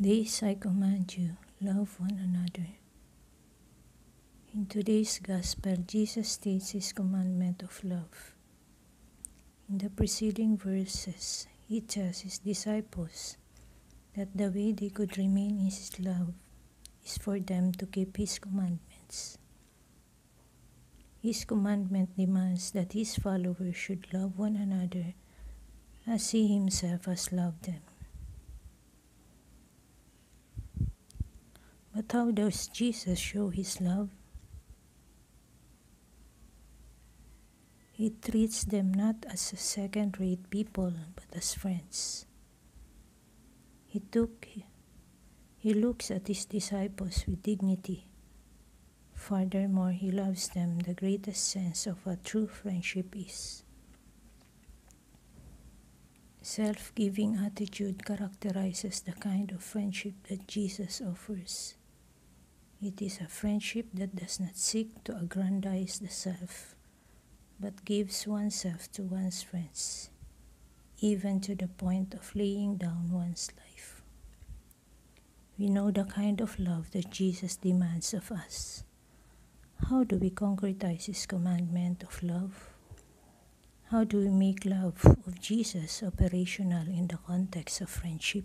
This I command you, love one another. In today's Gospel, Jesus states his commandment of love. In the preceding verses, he tells his disciples that the way they could remain in his love is for them to keep his commandments. His commandment demands that his followers should love one another as he himself has loved them. But how does Jesus show his love? He treats them not as second rate people, but as friends. He took he looks at his disciples with dignity. Furthermore, he loves them the greatest sense of what true friendship is. Self-giving attitude characterizes the kind of friendship that Jesus offers. It is a friendship that does not seek to aggrandize the self, but gives oneself to one's friends, even to the point of laying down one's life. We know the kind of love that Jesus demands of us. How do we concretize His commandment of love? How do we make love of Jesus operational in the context of friendship?